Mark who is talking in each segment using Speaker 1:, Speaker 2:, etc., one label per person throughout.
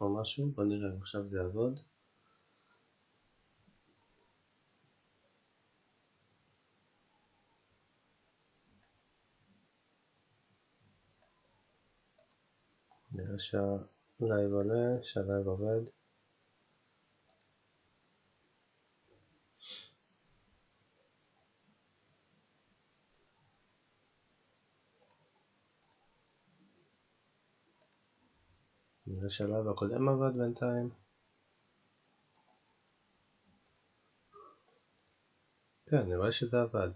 Speaker 1: או משהו, בוא נראה אם עכשיו זה יעבוד. נראה שהלייב עולה, שהלייב עובד. נראה שהלייב הקודם עבד בינתיים. כן, אני רואה שזה עבד.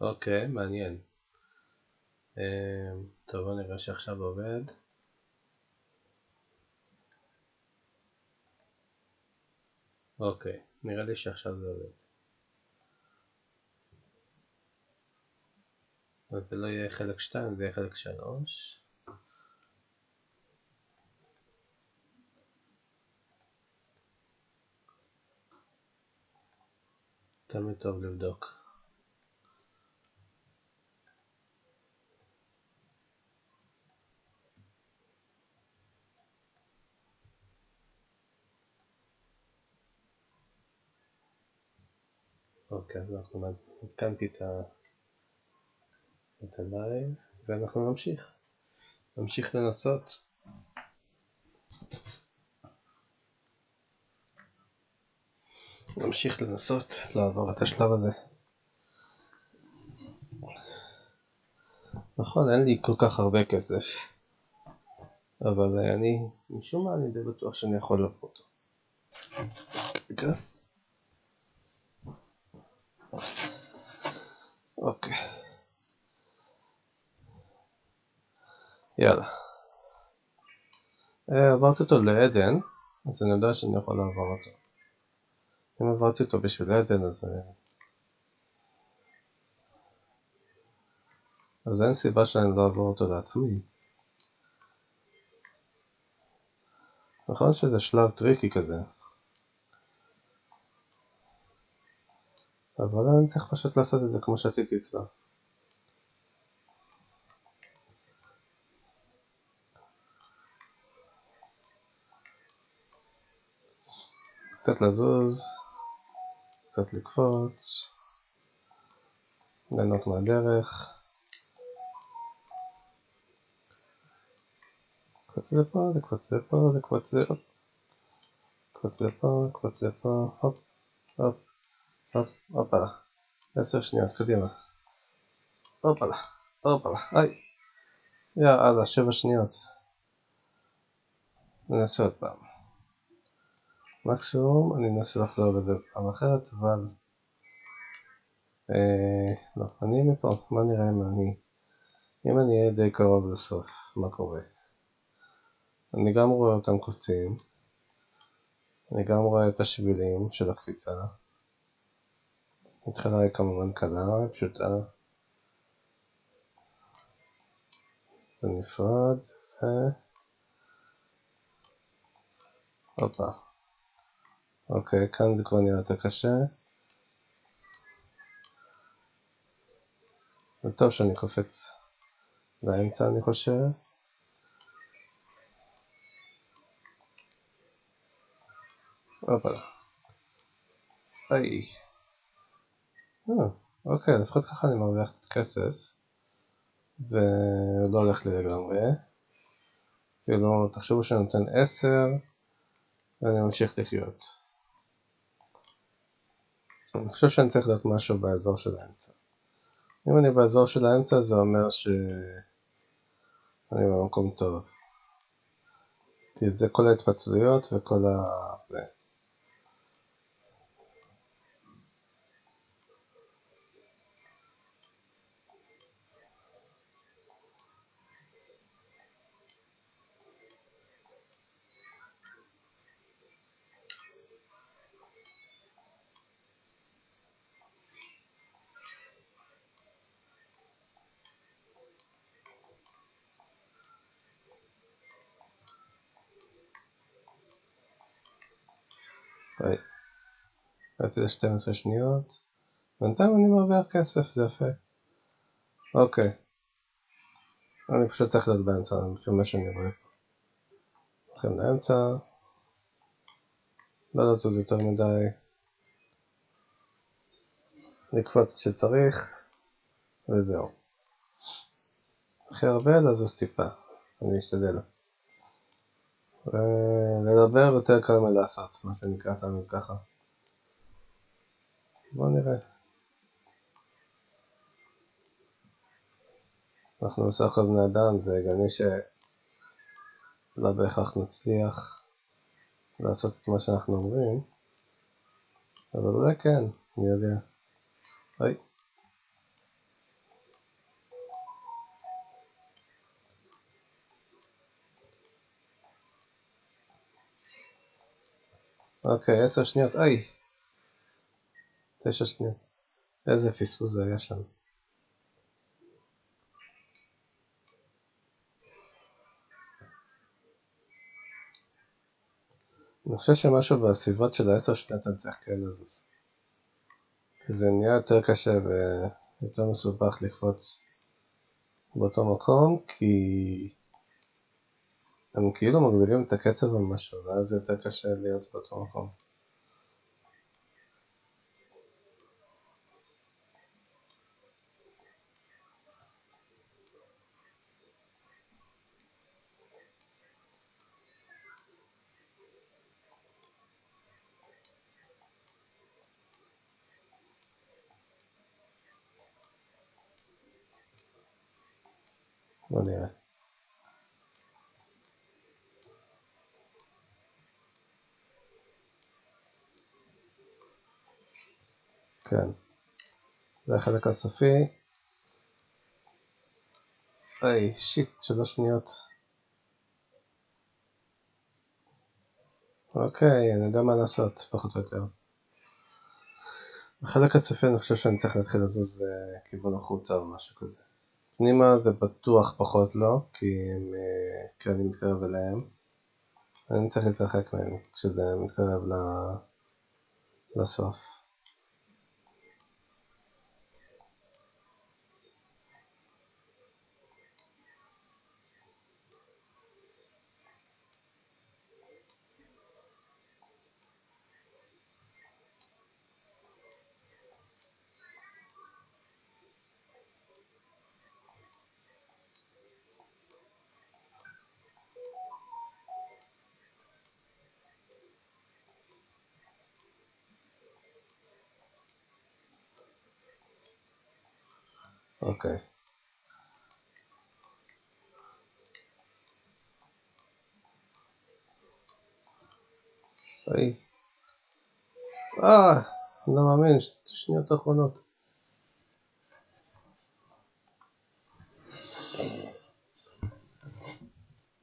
Speaker 1: אוקיי, מעניין. אמ, טוב, בוא נראה שעכשיו עובד. אוקיי, נראה לי שעכשיו זה עובד. אז זה לא יהיה חלק 2, זה יהיה חלק 3. תמיד טוב לבדוק. אוקיי, אז אנחנו עדכנתי את, ה... את הלייב ואנחנו נמשיך. נמשיך לנסות. נמשיך לנסות לעבור את השלב הזה. נכון, אין לי כל כך הרבה כסף, אבל אני, משום מה אני די בטוח שאני יכול לעבור אותו. רגע. אוקיי. יאללה. אה, עברתי אותו לעדן, אז אני יודע שאני יכול לעבור אותו. אם עברתי אותו בשביל עדן, אז... אה, אז אין סיבה שאני לא אעבור אותו לעצמי. נכון שזה שלב tricky כזה. אבל אני צריך פשוט לעשות את זה כמו שעשיתי אצלו. קצת לזוז, קצת לקפוץ, ליהנות מהדרך. לקפוץ לפה, לקפוץ לפה, לקפוץ לפה, לקפוץ לפה, לקפוץ לפה, הופ, הופ. הופ, הופלה. עשר שניות, קדימה. הופלה, הופלה, היי. יאללה, שבע שניות. ננסה עוד פעם. מקסימום אני אנסה לחזור לזה פעם אחרת, אבל... אה, לא, אני מפה, מה נראה אם אני... אם אני אהיה די קרוב לסוף, מה קורה? אני גם רואה אותם קופצים, אני גם רואה את השבילים של הקפיצה. התחלה היא כמובן קלה, פשוטה. זה נפרד, זה... הופה. אוקיי, כאן זה כבר נראה יותר קשה. זה טוב שאני קופץ לאמצע אני חושב. הופה. היי. אה, אוקיי, לפחות ככה אני מרוויח קצת כסף ולא הולך לי לגמרי כאילו, תחשבו שאני נותן 10 ואני ממשיך לחיות אני חושב שאני צריך להיות משהו באזור של האמצע. אם אני באזור של האמצע זה אומר שאני במקום טוב. כי זה כל ההתפצלויות וכל ה... זה היי. הגעתי ל-12 שניות. בינתיים אני מרוויח כסף, זה יפה. אוקיי. אני פשוט צריך להיות באמצע, לפי מה שאני רואה. הולכים לאמצע. לא לזוז יותר מדי. לקפוץ כשצריך, וזהו. הכי הרבה לזוז טיפה, אני אשתדל. לדבר יותר קל מלעשות, מה שנקרא תמיד ככה. בואו נראה. אנחנו בסך הכל בני אדם, זה הגיוני שלא בהכרח נצליח לעשות את מה שאנחנו אומרים, אבל אולי כן, אני יודע. היי. אוקיי, עשר שניות, אוי! תשע שניות. איזה פספוס זה היה שם. אני חושב שמשהו בסביבות של העשר שניות אני צריך כן לזוז. זה נהיה יותר קשה ויותר מסובך לקפוץ באותו מקום, כי הם כאילו מגבירים את הקצב או משהו, ואז יותר קשה להיות באותו מקום. בוא נראה. כן. זה החלק הסופי. היי, שיט, שלוש שניות. אוקיי, אני יודע מה לעשות, פחות או יותר. בחלק הסופי אני חושב שאני צריך להתחיל לזוז לכיוון החוצה או משהו כזה. פנימה זה בטוח פחות לא, כי הם, אה, כי אני מתקרב אליהם. אני צריך להתרחק מהם כשזה מתקרב לסוף. אוקיי. היי. אה, לא מאמין, שניות האחרונות.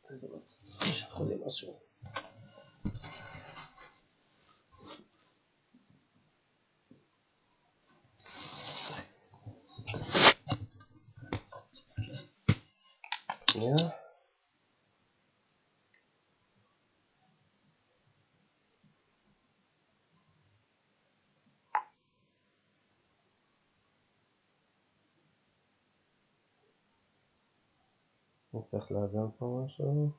Speaker 1: צריך לראות, שלחו לי משהו. שנייה. אני צריך לאגם פה משהו.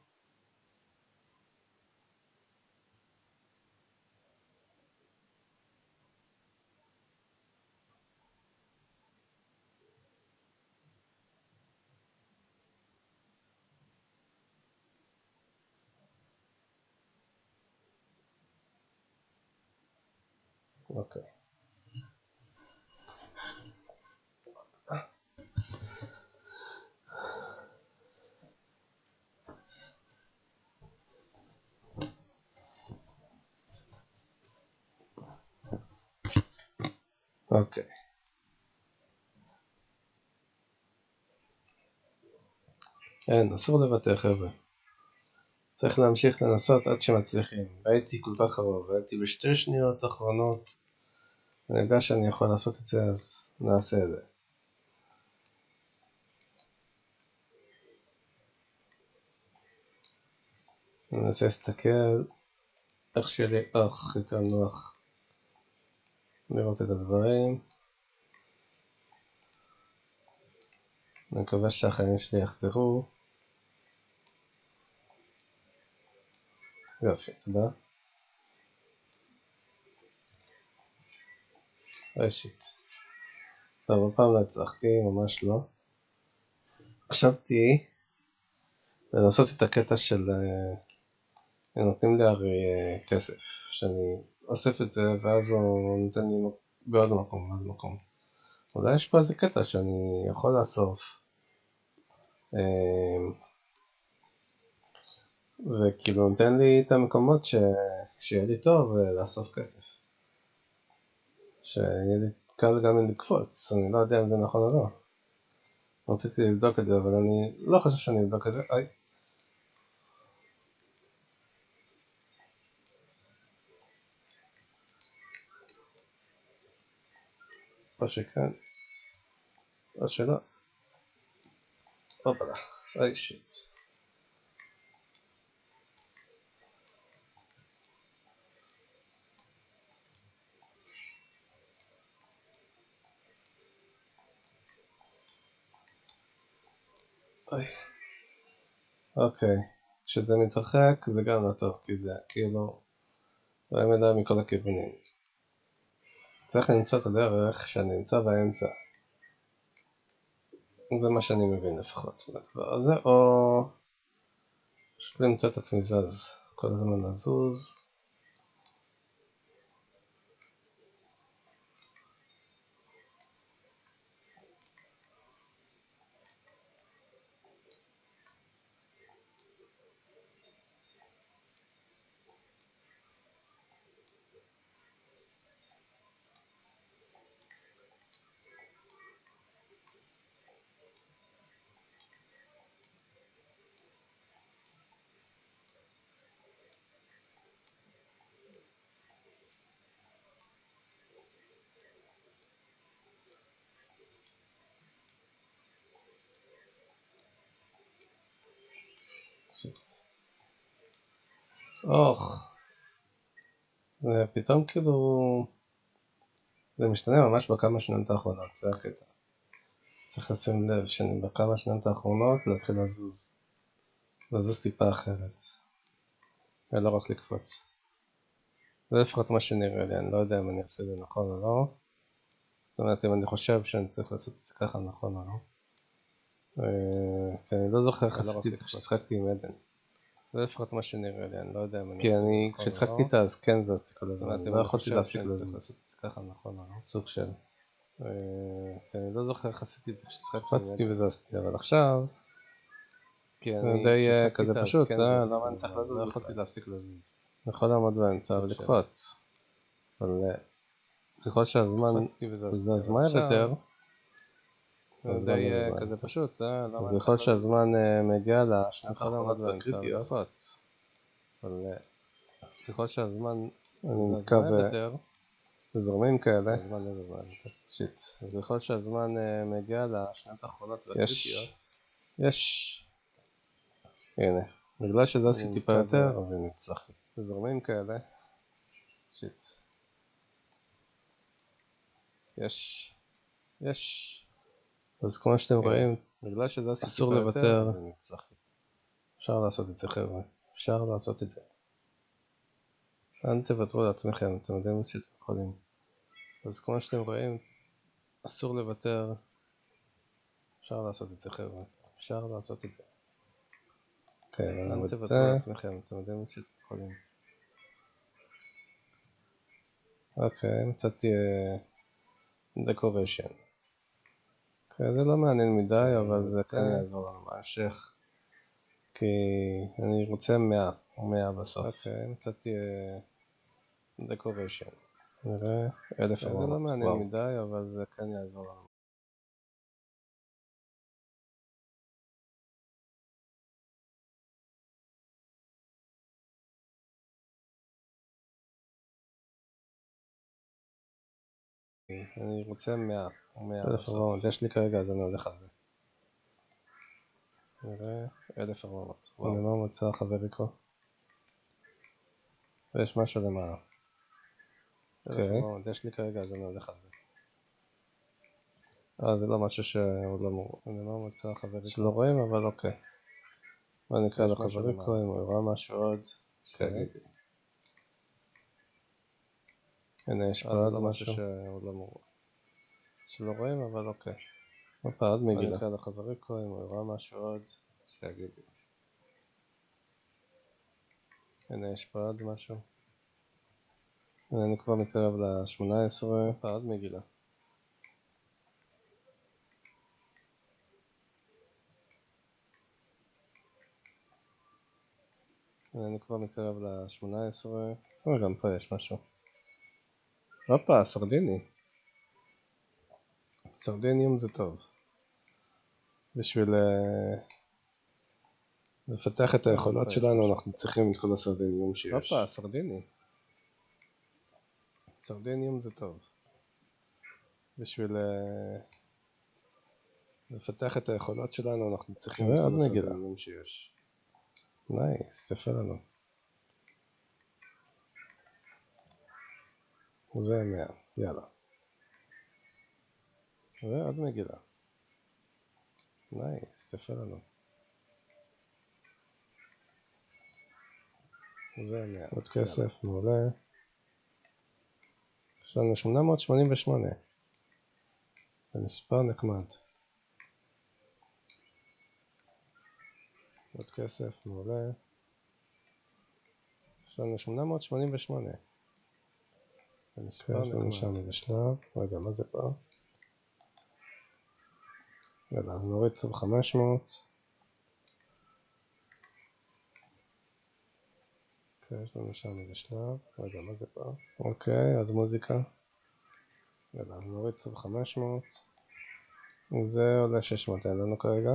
Speaker 1: אוקיי. אוקיי. אין, אסור לוותר חבר'ה. צריך להמשיך לנסות עד שמצליחים. והייתי כל כך קרוב, והייתי בשתי שניות אחרונות. אני יודע שאני יכול לעשות את זה, אז נעשה את זה. אני מנסה להסתכל איך שיהיה לי אך יותר נוח לראות את הדברים. אני מקווה שהחיים שלי יחזרו. יופי, תודה. ראשית. טוב, הפעם לא הצלחתי, ממש לא. חשבתי לנסות את הקטע של... אה, נותנים לי הרי אה, כסף, שאני אוסף את זה ואז הוא נותן לי בעוד מקום, בעוד מקום. אולי יש פה איזה קטע שאני יכול לאסוף. אה, וכאילו נותן לי את המקומות ש... שיהיה לי טוב לאסוף כסף. שיהיה לי קל גם לקפוץ, אני לא יודע אם זה נכון או לא. רציתי לבדוק את זה אבל אני לא חושב שאני אבדוק את זה. איי. או שכן, או שלא. הופלה, אוי שיט. אוי. אוקיי, כשזה מתרחק זה גם לא טוב, כי זה כאילו רואה מידע מכל הכיוונים. צריך למצוא את הדרך שאני נמצא באמצע. זה מה שאני מבין לפחות מהדבר הזה, או פשוט למצוא את עצמי זז, כל הזמן לזוז. שיט. אוח. ופתאום כאילו... זה משתנה ממש בכמה שניות האחרונות, זה הקטע. צריך לשים לב שאני בכמה שניות האחרונות להתחיל לזוז. לזוז טיפה אחרת. ולא רק לקפוץ. זה לפחות מה שנראה לי, אני לא יודע אם אני אעשה את זה נכון או לא. זאת אומרת, אם אני חושב שאני צריך לעשות את זה ככה נכון או לא. כי אני לא זוכר איך עשיתי את זה כששחקתי עם עדן. זה לפחות מה שנראה לי, אני לא יודע אם אני... כי אני, כששחקתי איתה אז כן זזתי כל הזמן, אני לא יכולתי להפסיק לזוז. לעשות את זה ככה נכון, סוג של... כי אני לא זוכר איך עשיתי את זה כששחקתי. קפצתי וזזתי, אבל עכשיו... כי אני די כזה פשוט, למה אני צריך לזוז? לא יכולתי להפסיק לזוז. אני יכול לעמוד באמצע ולקפוץ. אבל ככל שהזמן זז מהר יותר, זה יהיה כזה פשוט, וככל שהזמן מגיע לשניות האחרונות והקריטיות, אבל ככל שהזמן אני נתקע בזרמים כאלה, שיט, וככל שהזמן מגיע לשניות האחרונות והקריטיות, יש, הנה, בגלל שזזתי טיפה יותר, אז הנה הצלחתי, בזרמים כאלה, שיט, יש, יש, אז כמו שאתם כן. רואים, בגלל שזה אסור לוותר, אפשר לעשות את זה חבר'ה, אפשר לעשות את זה. אל תוותרו לעצמכם, אתם יודעים שאתם יכולים. אז כמו שאתם רואים, אסור לוותר, אפשר לעשות את זה חבר'ה, אפשר לעשות את זה. כן. אל תוותרו לעצמכם, אתם יודעים שאתם יכולים. אוקיי, מצאתי דקוריישן. כן, זה לא מעניין מדי, אבל זה כן יעזור לנו בהמשך. כי אני רוצה 100, 100 בסוף. אוקיי, מצאתי דקוריישן. נראה, אלף ארונות. זה לא מעניין מדי, אבל זה כן יעזור לנו. אני רוצה 100. 1400, יש לי כרגע אז אני הולך על זה. נראה, 1400. אני לא מוצא חבר יקרו. ויש משהו למעלה. אוקיי. יש לי כרגע אז אני הולך על זה. אה, זה לא משהו שהוא לא מור... אני לא מוצא חברים שלא רואים, אבל אוקיי. בוא נקרא לחבריקו, אם הוא יראה משהו עוד, שיגיד לי. הנה, יש פה עוד משהו שהוא לא מור... שלא רואים, אבל אוקיי. הופה, עוד מגילה. נקרא לחבריקו, אם הוא יראה משהו עוד, שיגיד לי. הנה, יש פה עוד משהו. הנה, אני כבר מתקרב ל-18, הופה, עוד מגילה. אני כבר מתקרב ל-18, גם פה יש משהו. הופה, סרדיני. סרדיניום זה טוב. בשביל uh, לפתח את היכולות שלנו אנחנו צריכים את כל הסרדיניום שיש. הופה, סרדיני. סרדיניום זה טוב. בשביל לפתח את היכולות שלנו אנחנו צריכים את כל הסרדיניום שיש. nice, יפה לנו. זה מאה, יאללה. ועוד מגילה. nice, יפה לנו. זה מאה. עוד כסף, מעולה. יש לנו 888. זה מספר נחמד. עוד כסף, מעולה. יש לנו 888. המספר יש לנו שם איזה שלב, רגע, מה זה פה? רגע, נוריד סוף 500. אוקיי, יש לנו שם איזה שלב, רגע, מה זה פה? אוקיי, עוד מוזיקה. רגע, נוריד סוף 500. זה עולה 600, אין לנו כרגע.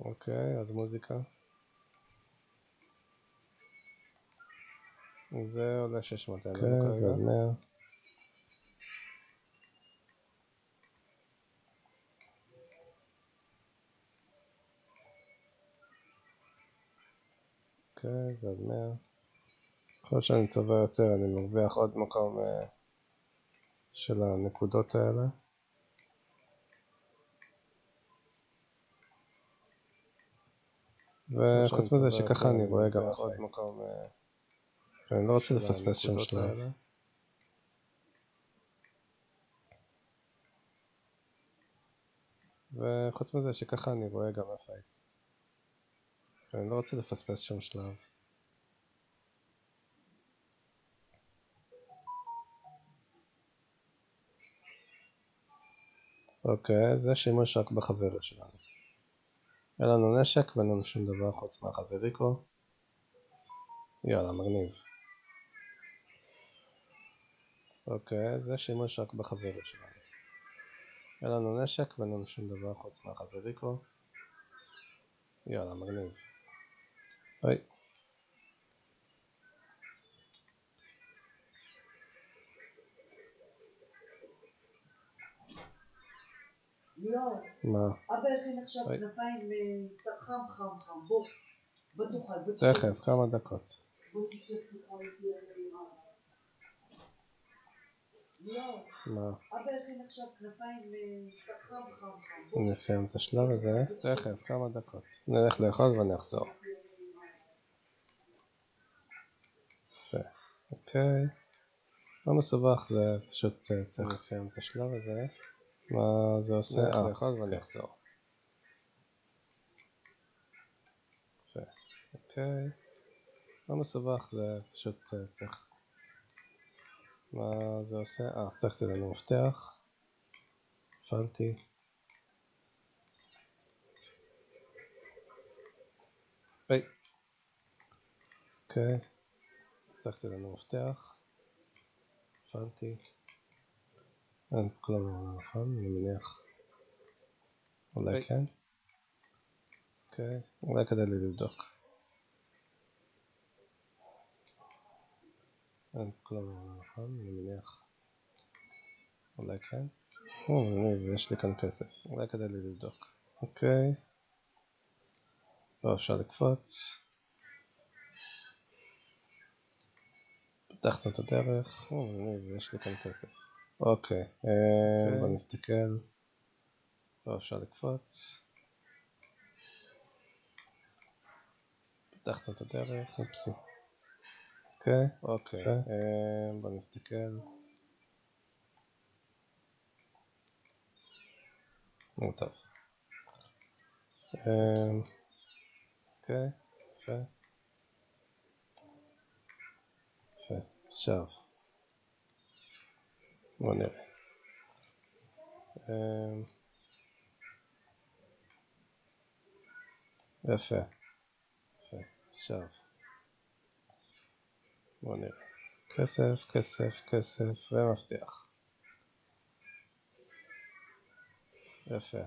Speaker 1: אוקיי, עוד מוזיקה. זה עולה 600 אלף כן, זה עוד 100. אוקיי, זה עוד 100. ככל שאני צובע יותר אני מרוויח עוד מקום uh, של הנקודות האלה. וחוץ מזה שככה אני רואה גם עוד מקום אה, אני לא רוצה לפספס שם שלב. וחוץ מזה שככה אני רואה גם איפה הייתי. אני לא רוצה לפספס שם שלב. אוקיי, זה שימוש רק בחבר שלנו. אין לנו נשק ואין לנו שום דבר חוץ מהחבריקו. יאללה, מגניב. אוקיי, זה שימוש רק בחבר שלנו. אין לנו נשק ואין לנו שום דבר חוץ מהחבריקו. יאללה, מגניב. היי.
Speaker 2: ליאור, מה? אבא הכין עכשיו כנפיים אה, חם חם חם, בוא, בוא תאכל.
Speaker 1: תכף, כמה דקות.
Speaker 2: בוא תשב
Speaker 1: מה?
Speaker 2: אבא הכין עכשיו כנפיים אה, חם חם חם.
Speaker 1: נסיים את השלב הזה, תכף, כמה דקות. נלך לאכול ואני אחזור. יפה, אוקיי. לא מסובך, זה פשוט אה, צריך לסיים את השלב הזה. מה זה עושה? אה, לאכול ואני אחזור. אוקיי. לא מסובך, זה פשוט אה, צריך... מה זה עושה? אה, הצלחתי לנו מפתח. הפעלתי. היי. אוקיי. הצלחתי לנו מפתח. הפעלתי. אין כלום לא נכון, אני מניח. אולי כן? אוקיי, אולי כדאי לי לבדוק. אין כלום לא נכון, אני מניח. אולי כן? או, מגניב, יש לי כאן כסף. אולי כדאי לי לבדוק. אוקיי. לא, אפשר לקפוץ. פתחנו את הדרך, יש לי כאן כסף. אוקיי, אה, בוא נסתכל. לא אפשר לקפוץ. פתחנו את הדרך, אופסי. אוקיי, אוקיי, אה, בוא נסתכל. טוב. אה, אוקיי, יפה. יפה. עכשיו. בוא נראה. אה, יפה. יפה. עכשיו. בוא נראה. כסף, כסף, כסף ומפתח. יפה.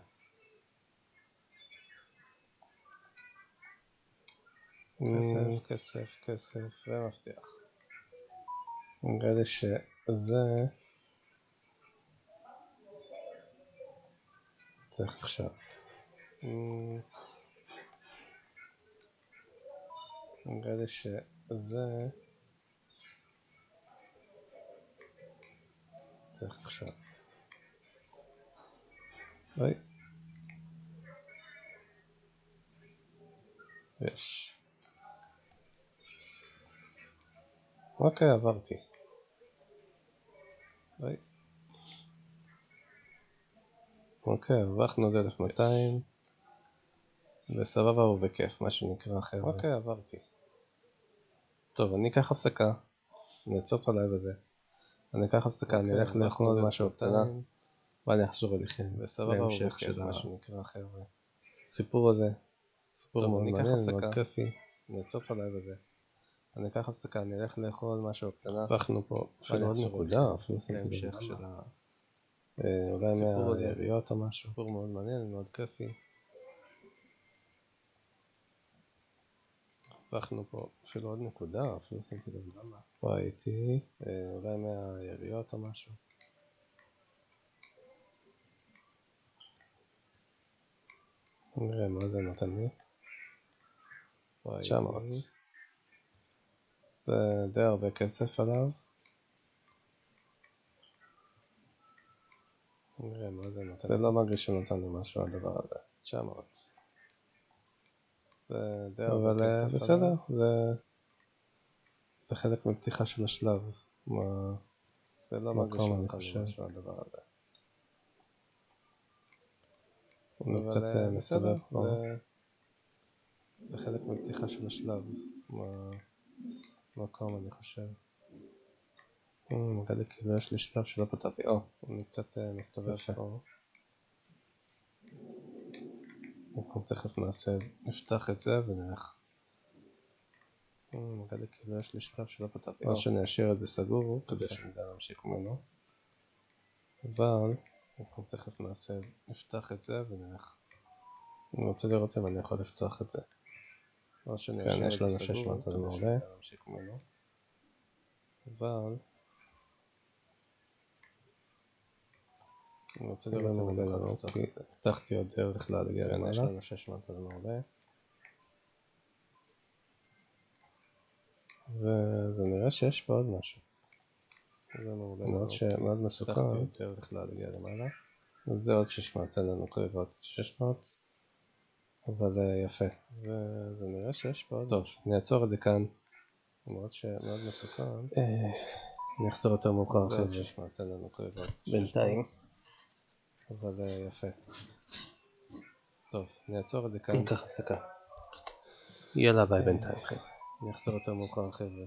Speaker 1: כסף, כסף, כסף ומפתח. נראה לי שזה צריך עכשיו. נראה לי שזה צריך עכשיו. אוי. יש. אוקיי, עברתי. אוי. אוקיי, הרווחנו עוד 1200. וסבבה ובכיף, מה שנקרא חבר'ה. אוקיי, עברתי. טוב, אני אקח הפסקה. נעצור את הלייב הזה. אני אקח הפסקה, אני אלך לאכול משהו קטנה. ואני אחזור אליכם. וסבבה ובכיף, מה שנקרא חבר'ה. סיפור הזה. סיפור מאוד מעניין, מאוד כיפי. נעצור את הלייב הזה. אני אקח הפסקה, אני אלך לאכול משהו קטנה. הפכנו פה אפילו עוד נקודה, אפילו שמתי לב של ה... אולי מהיריות או משהו. סיפור מאוד מעניין, מאוד כיפי. הפכנו פה אפילו עוד נקודה, אפילו שמתי לב למה. פה הייתי, אולי מהיריות או משהו. נראה מה זה נותן לי. 900. זה די הרבה כסף עליו. נראה מה זה נותן. זה לא מרגיש שנותן לי משהו הדבר הזה. 900. זה די הרבה כסף עליו. אבל בסדר, זה... זה חלק מפתיחה של השלב. מה... זה לא מרגיש שנותן לי משהו הדבר הזה. הוא קצת מסתובב פה. זה חלק מפתיחה של השלב. מקום אני חושב. לי כאילו יש לי שלב שלא פתרתי. או, אני קצת מסתובב פה. אנחנו תכף נעשה, נפתח את זה ונלך. לי כאילו יש לי שלב שלא פתרתי. או שאני אשאיר את זה סגור כדי שנדע להמשיך ממנו. אבל אנחנו תכף נעשה, נפתח את זה ונלך. אני רוצה לראות אם אני יכול לפתוח את זה. כן, 600 אז מעולה. אבל... אני רוצה לראות אם אני יכול לפתוח את זה. פתחתי עוד דרך למעלה. יש לנו 600 אז מעולה. וזה נראה שיש פה עוד משהו. מאוד מסוכן. פתחתי עוד דרך למעלה. זה עוד 600, תן לנו קרבות 600. אבל יפה, וזה נראה שיש פה עוד... טוב, אני אעצור את זה כאן. למרות שמאוד מסוכן. אני אחזור יותר מאוחר אחרי זה. תן לנו קרבות. בינתיים. אבל יפה. טוב, אני אעצור את זה כאן. ניקח הפסקה. יאללה ביי בינתיים. אני אחזור יותר מאוחר חבר'ה.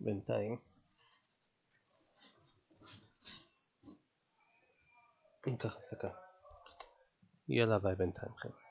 Speaker 1: בינתיים. ניקח הפסקה. יאללה ביי בינתיים חבר'ה.